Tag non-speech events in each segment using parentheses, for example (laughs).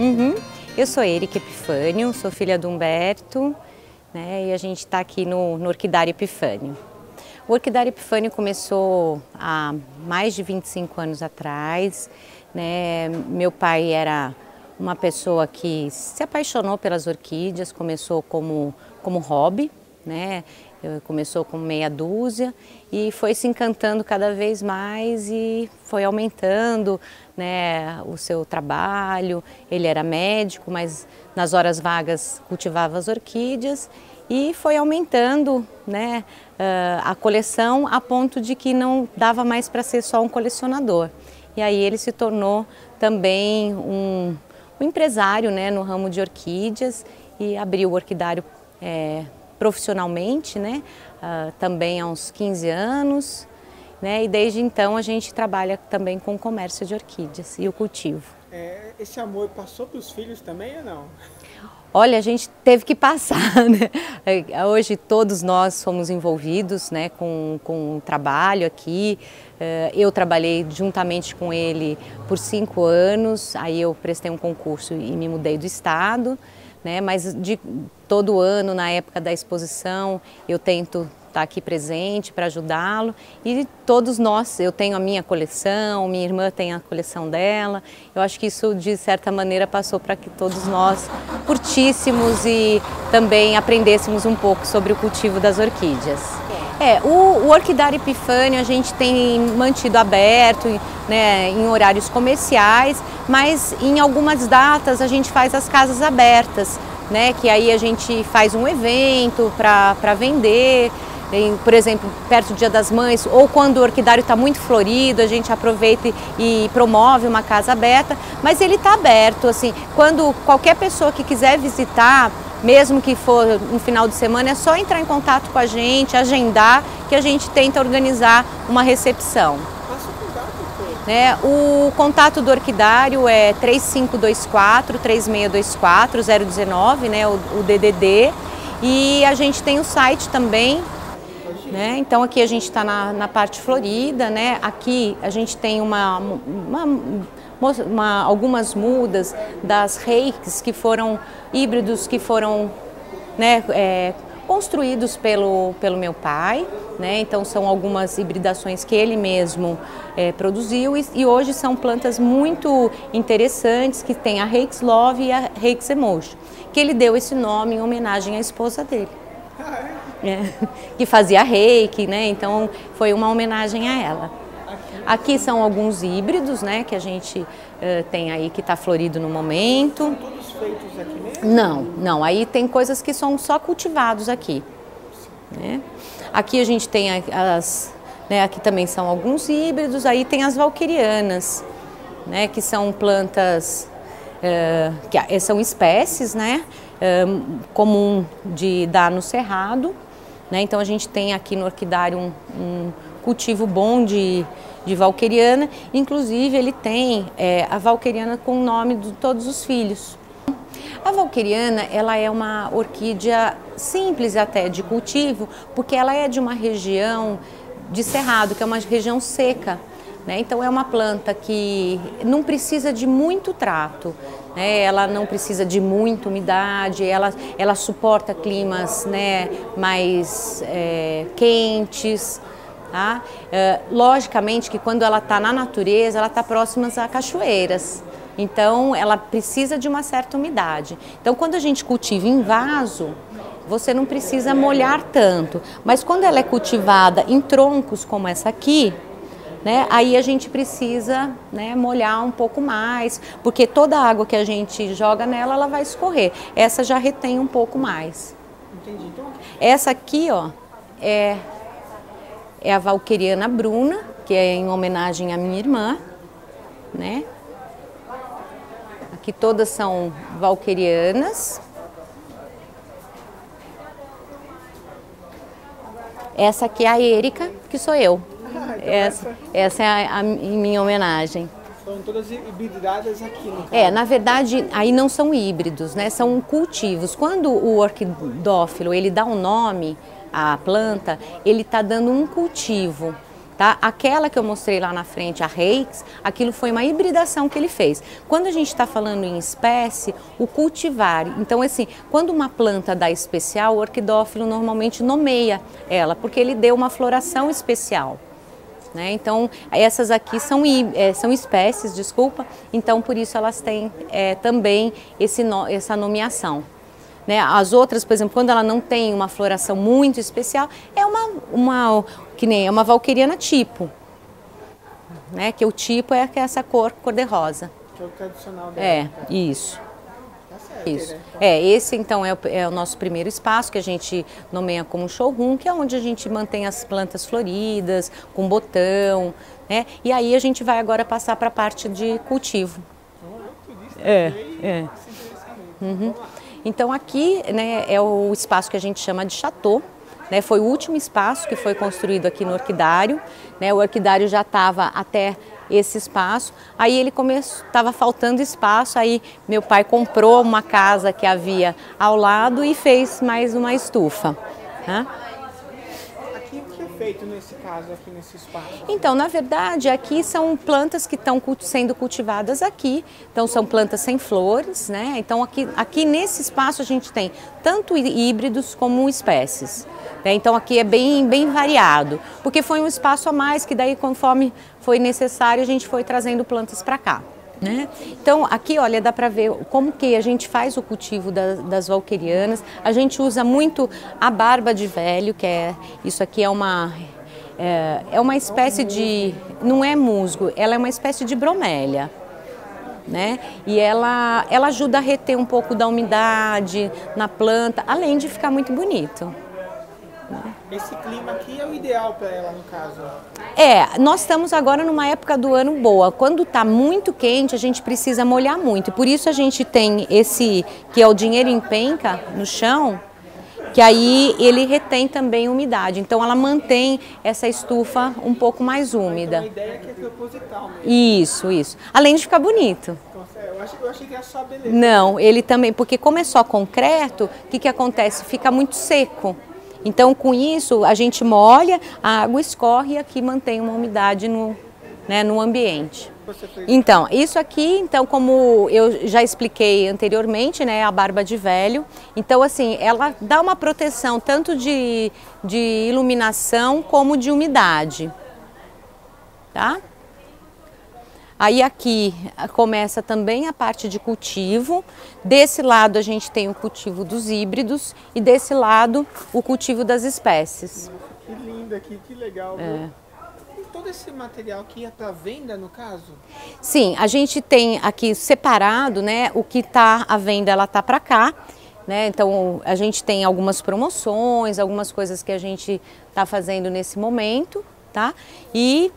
Uhum. Eu sou Erika Epifânio, sou filha do Humberto, né, e a gente está aqui no, no Orquidário Epifânio. O Orquidário Epifânio começou há mais de 25 anos atrás. Né? Meu pai era uma pessoa que se apaixonou pelas orquídeas, começou como, como hobby, né? Começou com meia dúzia e foi se encantando cada vez mais e foi aumentando né, o seu trabalho. Ele era médico, mas nas horas vagas cultivava as orquídeas e foi aumentando né, a coleção a ponto de que não dava mais para ser só um colecionador. E aí ele se tornou também um, um empresário né, no ramo de orquídeas e abriu o orquidário é, profissionalmente, né, uh, também há uns 15 anos. Né, e desde então a gente trabalha também com o comércio de orquídeas e o cultivo. É, esse amor passou para os filhos também ou não? Olha, a gente teve que passar, (laughs) né? É, hoje todos nós fomos envolvidos né, com, com o trabalho aqui. É, eu trabalhei juntamente com ele por cinco anos, aí eu prestei um concurso e me mudei do estado né? Mas de todo ano, na época da exposição, eu tento estar aqui presente para ajudá-lo e todos nós, eu tenho a minha coleção, minha irmã tem a coleção dela. Eu acho que isso de certa maneira passou para que todos nós curtíssemos e também aprendêssemos um pouco sobre o cultivo das orquídeas. É, o, Orquidário Epifânio a gente tem mantido aberto né, em horários comerciais, mas em algumas datas a gente faz as casas abertas, né, que aí a gente faz um evento para vender, em, por exemplo, perto do Dia das Mães, ou quando o orquidário está muito florido, a gente aproveita e promove uma casa aberta, mas ele está aberto, assim, quando qualquer pessoa que quiser visitar, mesmo que for um final de semana, é só entrar em contato com a gente, agendar, que a gente tenta organizar uma recepção. Passa o contato, né? O contato do orquidário é 3524 3624 019, né? O, o DDD. E a gente tem o site também, né? Então aqui a gente está na, na, parte florida, né? Aqui a gente tem uma, uma uma, algumas mudas das reis que foram híbridos que foram né, é, construídos pelo, pelo meu pai, né? então são algumas hibridações que ele mesmo é, produziu e, e, hoje são plantas muito interessantes que tem a Reix Love e a Reix Emotion, que ele deu esse nome em homenagem à esposa dele. É, (laughs) que fazia reiki, né? Então foi uma homenagem a ela. Aqui são alguns híbridos, né, que a gente uh, tem aí que está florido no momento. São todos feitos aqui mesmo? Não, não. Aí tem coisas que são só cultivados aqui. Né? Aqui a gente tem as, né, aqui também são alguns híbridos. Aí tem as valquirianas, né, que são plantas uh, que são espécies, né, uh, comum de dar no cerrado. Né? Então a gente tem aqui no orquidário um, um cultivo bom de de valqueriana. Inclusive, ele tem é, a valqueriana com o nome de todos os filhos. A valqueriana, ela é uma orquídea simples até de cultivo, porque ela é de uma região de cerrado, que é uma região seca. Né? Então é uma planta que não precisa de muito trato, né? ela não precisa de muita umidade, ela, ela suporta climas né, mais é, quentes. Tá? É, logicamente que quando ela está na natureza, ela está próxima a cachoeiras. Então, ela precisa de uma certa umidade. Então, quando a gente cultiva em vaso, você não precisa molhar tanto. Mas quando ela é cultivada em troncos como essa aqui, né, aí a gente precisa né, molhar um pouco mais, porque toda a água que a gente joga nela, ela vai escorrer. Essa já retém um pouco mais. Entendi. Então... Essa aqui, ó, é é a Valqueriana Bruna, que é em homenagem à minha irmã, né? Aqui todas são valquerianas. Essa aqui é a Erika, que sou eu. Então essa, essa, é a, a, minha homenagem. São todas hibridadas aqui, no É, na verdade, aí não são híbridos, né? São cultivos. Quando o orquidófilo, ele dá um nome, à planta, ele está dando um cultivo. Tá? Aquela que eu mostrei lá na frente, a Reix, aquilo foi uma hibridação que ele fez. Quando a gente está falando em espécie, o cultivar, então assim, quando uma planta dá especial, o orquidófilo normalmente nomeia ela, porque ele deu uma floração especial. Né? Então, essas aqui são, é, são espécies, desculpa, então por isso elas têm é, também esse no, essa nomeação. Né? As outras, por exemplo, quando ela não tem uma floração muito especial, é uma, uma que nem é uma valqueriana tipo, né? Que o tipo é essa cor cor-de-rosa. Que é o tradicional dela. É, isso. Tá certo, Isso. né? É, esse então é o, é o nosso primeiro espaço que a gente nomeia como showroom, que é onde a gente mantém as plantas floridas, com botão, né? E aí a gente vai agora passar para a parte de cultivo. Então, é É. Uhum. Então aqui né, é o espaço que a gente chama de chateau. Né, foi o último espaço que foi construído aqui no orquidário. Né, o orquidário já estava até esse espaço. Aí ele começou, estava faltando espaço. Aí meu pai comprou uma casa que havia ao lado e fez mais uma estufa. né? Aqui o que é feito nesse caso, aqui nesse espaço? Então, na verdade, aqui são plantas que estão sendo cultivadas aqui. Então, são plantas sem flores, né? Então, aqui, aqui nesse espaço a gente tem tanto hí- híbridos como espécies. né? Então, aqui é bem, bem variado, porque foi um espaço a mais que daí, conforme foi necessário, a gente foi trazendo plantas para cá. Né? Então aqui olha dá para ver como que a gente faz o cultivo da- das valquerianas. A gente usa muito a barba de velho, que é isso aqui é uma é, é uma espécie de não é musgo, ela é uma espécie de bromélia. Né? E ela, ela ajuda a reter um pouco da umidade na planta, além de ficar muito bonito. Esse clima aqui é o ideal para ela, no caso. É, nós estamos agora numa época do ano boa. Quando está muito quente, a gente precisa molhar muito. Por isso a gente tem esse, que é o dinheiro em penca no chão, que aí ele retém também umidade. Então ela mantém essa estufa um pouco mais A úmida. ideia é que é proposital mesmo. Isso, isso. Além de ficar bonito. Então, é, eu, achei, eu achei que era só beleza. Não, ele também, porque como é só concreto, o que, que acontece? Fica muito seco. Então, com isso, a gente molha, a água escorre e aqui mantém uma umidade no, né, no ambiente. Então, isso aqui, então, como eu já expliquei anteriormente, né, a barba de velho. Então, assim, ela dá uma proteção tanto de, de iluminação como de umidade. Tá? Aí aqui começa também a parte de cultivo. Desse lado a gente tem o cultivo dos híbridos e desse lado o cultivo das espécies. Que lindo aqui, que legal. É. E todo esse material aqui é para venda, no caso? Sim, a gente tem aqui separado, né? O que está à venda, ela tá para cá. Né? Então a gente tem algumas promoções, algumas coisas que a gente está fazendo nesse momento, tá? E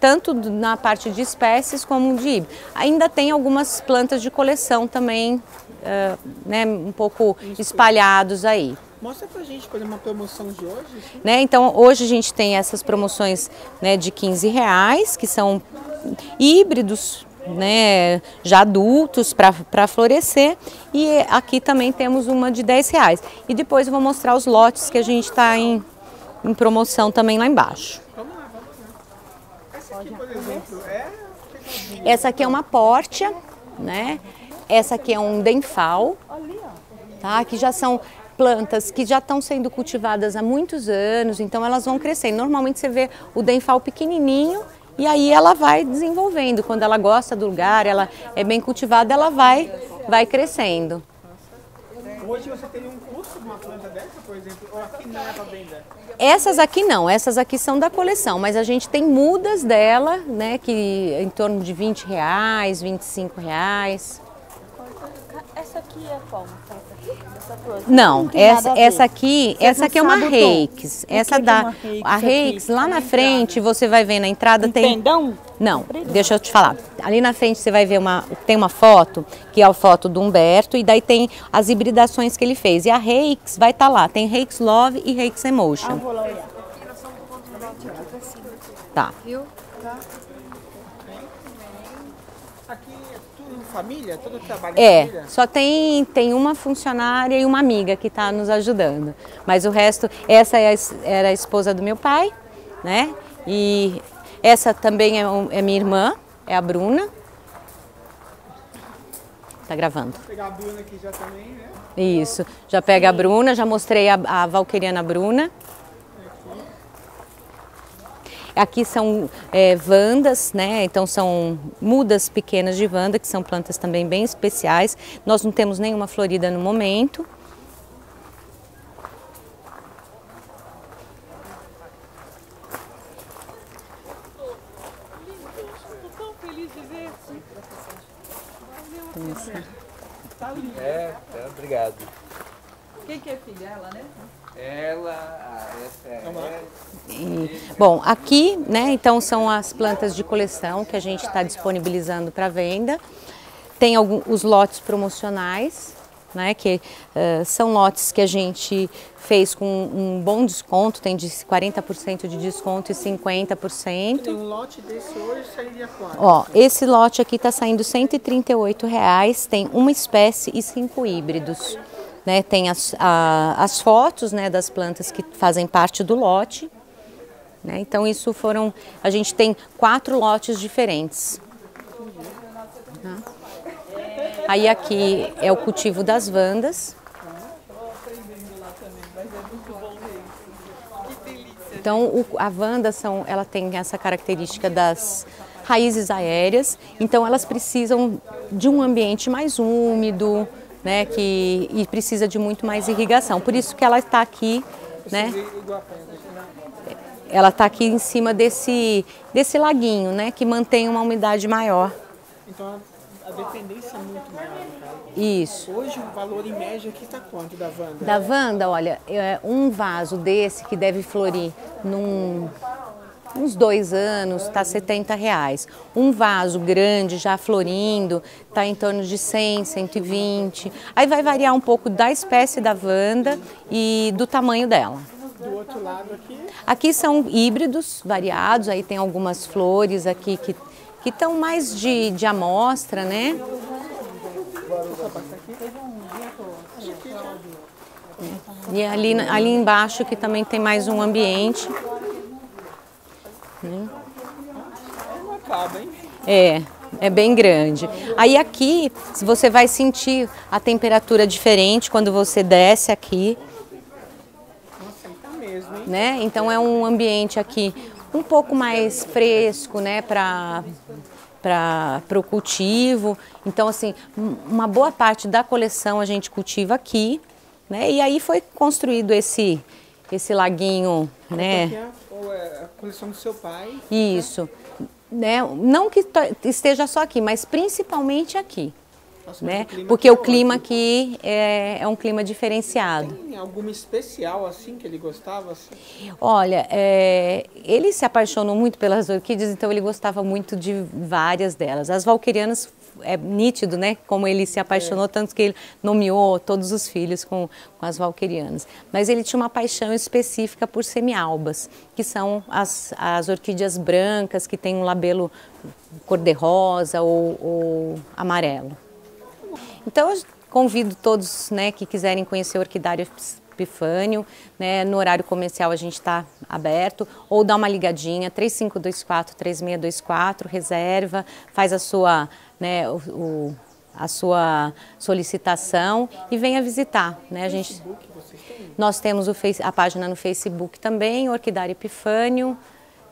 tanto do- na parte de espécies como de híbrido. Ainda tem algumas plantas de coleção também, eh, né? Um pouco espalhados aí. Mostra pra gente, por exemplo, uma promoção de hoje. assim. né? Então hoje a gente tem essas promoções né, de 15 reais, que são híbridos, né, já adultos para florescer. E aqui também temos uma de 10 reais. E depois eu vou mostrar os lotes que a gente está em, em promoção também lá embaixo. Vamos lá, vamos lá. Essa aqui, por exemplo, é... Essa aqui é uma pórtia, né? Essa aqui é um denfal, tá? Que já são plantas que já estão sendo cultivadas há muitos anos, então elas vão crescendo. Normalmente você vê o denfal pequenininho e aí ela vai desenvolvendo. Quando ela gosta do lugar, ela é bem cultivada, ela vai, vai crescendo. Hoje você teria um custo de uma planta dessa, por exemplo, ou aqui não é para venda? Essas aqui não, essas aqui são da coleção, mas a gente tem mudas dela, né, que em torno de 20 reais, 25 reais. Essa aqui é como? Não, nada essa, essa aqui, Vocês essa não aqui é uma. O Essa que que é dá uma reix a aqui? reix lá na frente, você vai ver na entrada Um tem pendão? Não, deixa eu te falar. Ali na frente você vai ver uma tem uma foto, que é a foto do Humberto e daí tem as hibridações que ele fez. E a reix vai estar lá, tem reix Love e reix Emotion. Vou lá olhar. Tá. Aqui é tudo família? Todo trabalho É, família? só tem, tem uma funcionária e uma amiga que está nos ajudando. Mas o resto, essa é a era a esposa do meu pai, né? E essa também é, é minha irmã, é a Bruna. Tá gravando. Vou pegar a Bruna aqui já também, né? Isso. Já pega a Bruna, já mostrei a, a Valqueriana Bruna. Aqui são é, vandas, né? Então são mudas pequenas de vanda, que são plantas também bem especiais. Nós não temos nenhuma florida no momento. É, é, obrigado. Quem que é filha? Ela, né? Ela, ah, essa é. E, bom, aqui, né, então são as plantas de coleção que a gente está disponibilizando para venda. Tem algum, os lotes promocionais, né, que eh, são lotes que a gente fez com um bom desconto, tem de 40% de desconto e 50%. Tem um lote desse hoje, sairia quanto? Ó, esse lote aqui está saindo 138 reais, tem uma espécie e cinco híbridos. Né? Tem as, a- as fotos né, das plantas que fazem parte do lote. né? Então isso foram. A gente tem quatro lotes diferentes. Tá? Aí aqui é o cultivo das vandas. Então, o- a Wanda são, ela tem essa característica das raízes aéreas, então elas precisam de um ambiente mais úmido, né, que, e precisa de muito mais irrigação. Por isso que ela está aqui, né, ela está aqui em cima desse, desse laguinho, né, que mantém uma umidade maior. Então a, dependência é muito maior, caso. Isso. Hoje o valor em média aqui tá quanto da Wanda? Da Wanda, olha, é um vaso desse que deve florir num uns dois anos, está 70 reais. Um vaso grande, já florindo, está em torno de 100, 120. Aí vai variar um pouco da espécie da Wanda e do tamanho dela. Do outro lado aqui, Aqui são híbridos variados, aí tem algumas flores aqui que que estão mais de, de amostra, né? E ali, ali embaixo que também tem mais um ambiente. Não acaba, hein? É, é bem grande. Aí aqui, você vai sentir a temperatura diferente quando você desce aqui, Nossa, tá mesmo, hein? né? Então é um ambiente aqui um pouco mais fresco, né, para para o cultivo. Então assim, um- uma boa parte da coleção a gente cultiva aqui, né? E aí foi construído esse esse laguinho, né? É a, é coleção do seu pai. Isso. Né? Não que to- esteja só aqui, mas principalmente aqui. Nossa, Né? o Porque aqui o é clima ótimo. aqui é, é um clima diferenciado. Tem alguma especial assim que ele gostava? Assim? Olha, é, ele se apaixonou muito pelas orquídeas, então ele gostava muito de várias delas. As valquerianas é nítido, né? Como ele se apaixonou, tanto que ele nomeou todos os filhos com, com as valquerianas. Mas ele tinha uma paixão específica por semialbas, que são as, as orquídeas brancas que têm um labelo cor-de-rosa ou, ou amarelo. Então, eu convido todos né, que quiserem conhecer o Orquidário Epifânio, né, no horário comercial a gente está aberto, ou dá uma ligadinha, 3524-3624, reserva, faz a sua, né, o, o- a sua solicitação e venha visitar. Né, a gente, nós temos o a página no Facebook também, Orquidário Epifânio,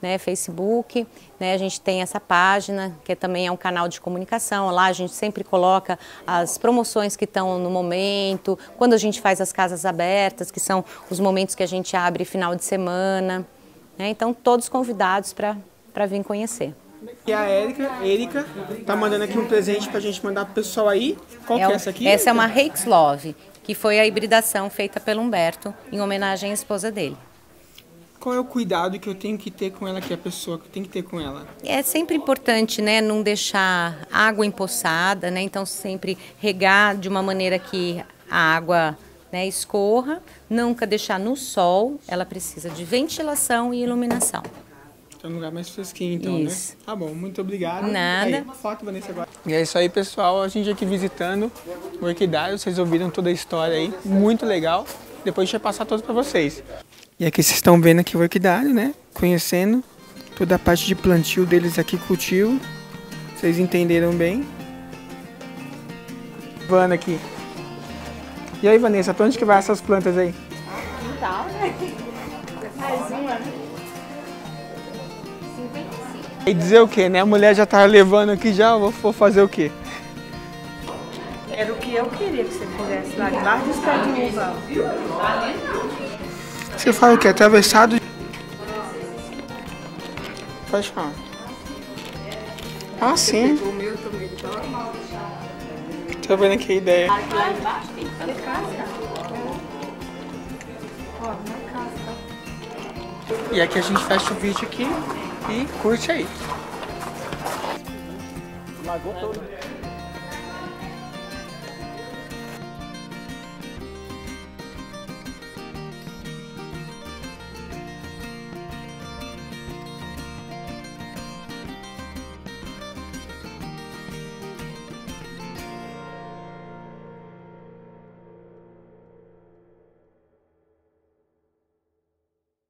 né, Facebook, né, a gente tem essa página, que também é um canal de comunicação, lá a gente sempre coloca as promoções que estão no momento, quando a gente faz as casas abertas, que são os momentos que a gente abre final de semana, né, então todos convidados para vir conhecer. E a Érica, Erika, tá mandando aqui um presente pra gente mandar pro pessoal aí. Qual que é essa aqui? Essa é uma Reix Love, que foi a hibridação feita pelo Humberto, em homenagem à esposa dele. Qual é o cuidado que eu tenho que ter com ela, que é a pessoa que tem que ter com ela? É sempre importante, né, não deixar água empoçada, né? Então sempre regar de uma maneira que a água né, escorra, nunca deixar no sol. Ela precisa de ventilação e iluminação. Tá num lugar mais fresquinho, então, Isso. né? Tá bom, muito obrigado. Nada. Aí, foto, Vanessa, agora. E é isso aí, pessoal. A gente aqui visitando o Orquidário. Vocês ouviram toda a história aí. Muito legal. Depois a gente vai passar todos pra vocês. E aqui vocês estão vendo aqui o Orquidário, né? Conhecendo. Toda a parte de plantio deles aqui, cultivo. Vocês entenderam bem. Vana aqui. E aí, Vanessa, pra onde que vai essas plantas aí? Quintal, né? (laughs) Mais uma, né? E dizer o quê, né? A mulher já tá levando aqui já, eu vou, vou fazer o quê? Era o que eu queria que você fizesse lá debaixo dos pés de uva. Você fala o quê? Atravessado? Pode falar. Ah, sim. O meu também tá. Tô vendo aqui a ideia. Lá embaixo tem que. Ó. E aqui a gente fecha o vídeo aqui e curte aí. Todo.